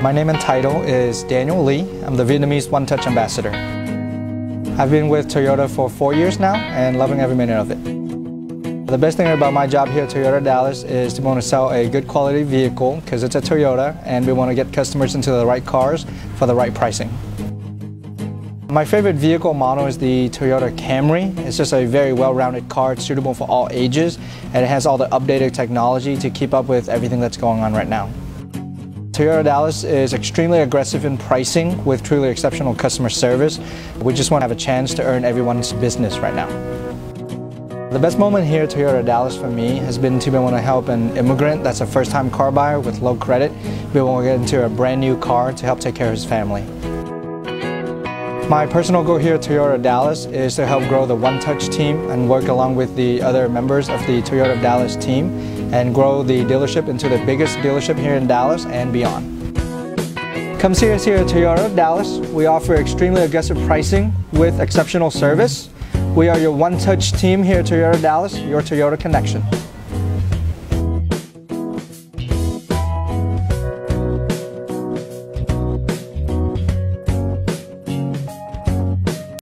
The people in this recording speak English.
My name and title is Daniel Le. I'm the Vietnamese One Touch Ambassador. I've been with Toyota for four years now and loving every minute of it. The best thing about my job here at Toyota Dallas is to want to sell a good quality vehicle because it's a Toyota and we want to get customers into the right cars for the right pricing. My favorite vehicle model is the Toyota Camry. It's just a very well-rounded car. It's suitable for all ages and it has all the updated technology to keep up with everything that's going on right now. Toyota Dallas is extremely aggressive in pricing with truly exceptional customer service. We just want to have a chance to earn everyone's business right now. The best moment here at Toyota Dallas for me has been to be able to help an immigrant that's a first-time car buyer with low credit be able to get into a brand new car to help take care of his family. My personal goal here at Toyota Dallas is to help grow the One Touch team and work along with the other members of the Toyota Dallas team and grow the dealership into the biggest dealership here in Dallas and beyond. Come see us here at Toyota Dallas. We offer extremely aggressive pricing with exceptional service. We are your One Touch team here at Toyota Dallas, your Toyota connection.